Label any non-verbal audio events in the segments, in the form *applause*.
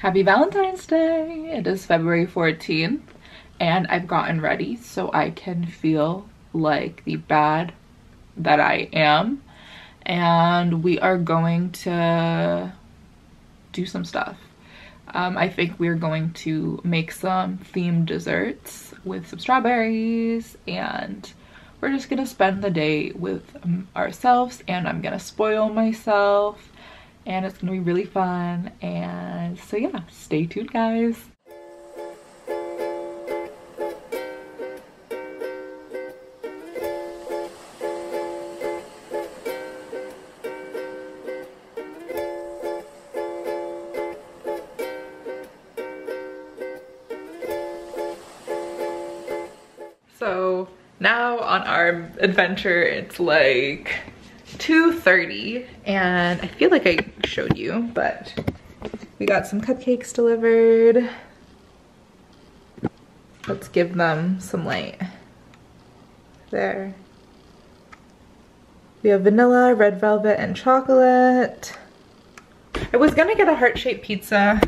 Happy Valentine's Day! It is February 14th and I've gotten ready so I can feel like the bad that I am and we are going to do some stuff. Um, I think we're going to make some themed desserts with some strawberries and we're just gonna spend the day with ourselves and I'm gonna spoil myself and it's gonna be really fun and so yeah stay tuned guys. So now on our adventure, it's like 2.30 and I feel like I showed you, but we got some cupcakes delivered. Let's give them some light. There. We have vanilla, red velvet, and chocolate. I was gonna get a heart-shaped pizza,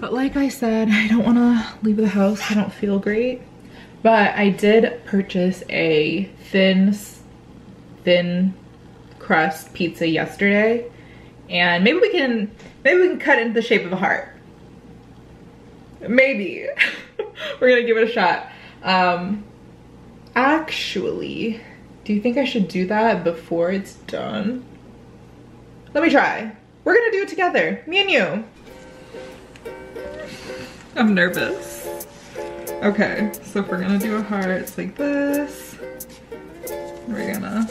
but like I said, I don't wanna leave the house. I don't feel great. But I did purchase a thin thin crust pizza yesterday. And maybe we can maybe we can cut into the shape of a heart. Maybe. *laughs* We're gonna give it a shot. Um actually do you think i should do that before it's done? Let me try. We're gonna do it together. Me and you. I'm nervous. Okay so if we're gonna do a heart it's like this we're gonna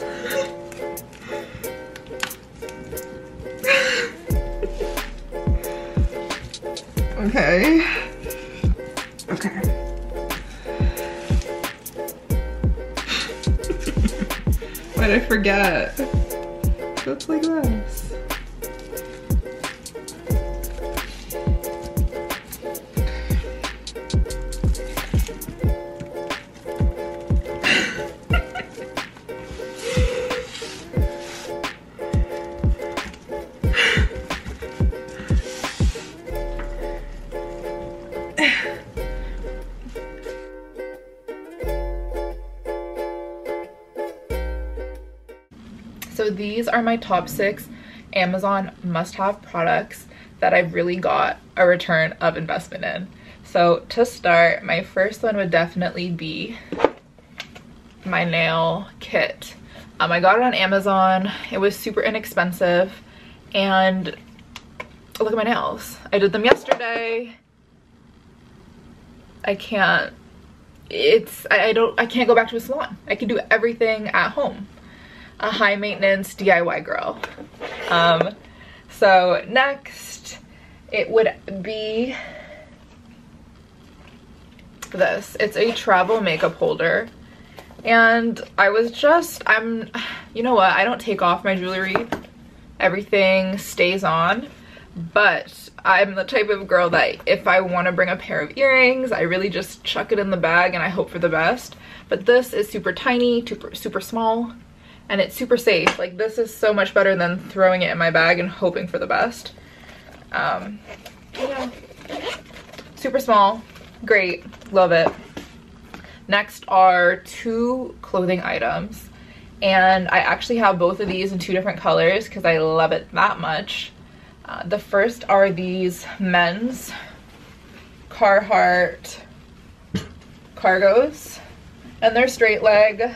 Okay. Okay. *laughs* Why'd I forget? Looks like this. So these are my top six Amazon must-have products that I've really got a return of investment in. So to start, my first one would definitely be my nail kit. Um, I got it on Amazon. It was super inexpensive and look at my nails. I did them yesterday. I can't, it's, I, I don't, I can't go back to a salon. I can do everything at home a high maintenance DIY girl. Um, so next it would be this. It's a travel makeup holder. And I was just, I'm, you know what, I don't take off my jewelry. Everything stays on. But I'm the type of girl that if I want to bring a pair of earrings, I really just chuck it in the bag and I hope for the best. But this is super tiny, super, super small and it's super safe. Like this is so much better than throwing it in my bag and hoping for the best. Um, yeah, super small, great, love it. Next are two clothing items. And I actually have both of these in two different colors because I love it that much. Uh, the first are these men's Carhartt cargos. And they're straight leg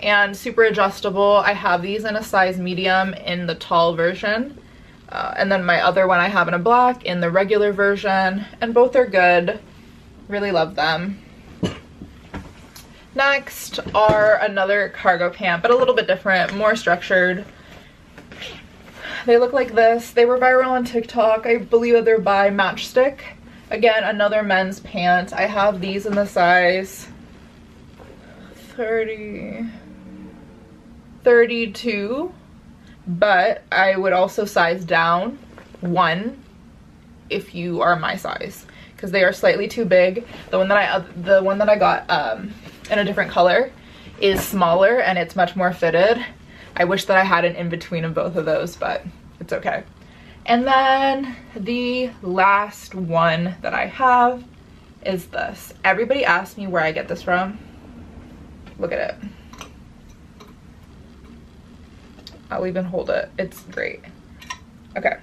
and super adjustable. I have these in a size medium in the tall version. Uh, and then my other one I have in a black in the regular version. And both are good. Really love them. Next are another cargo pant, but a little bit different, more structured. They look like this. They were viral on TikTok. I believe that they're by Matchstick. Again, another men's pant. I have these in the size 30, 32 but I would also size down one if you are my size because they are slightly too big. The one that I the one that I got um, in a different color is smaller and it's much more fitted. I wish that I had an in between of both of those, but it's okay. And then the last one that I have is this. Everybody asks me where I get this from. Look at it. I'll even hold it. It's great. Okay,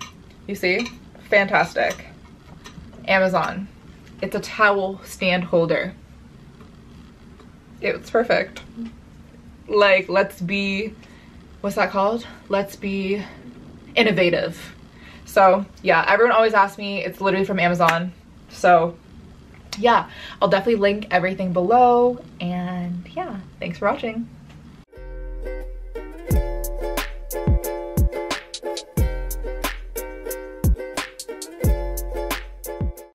you see? Fantastic. Amazon. It's a towel stand holder. It's perfect. Like, let's be, what's that called? Let's be innovative. So yeah, everyone always asks me, it's literally from Amazon. So yeah, I'll definitely link everything below and yeah, thanks for watching.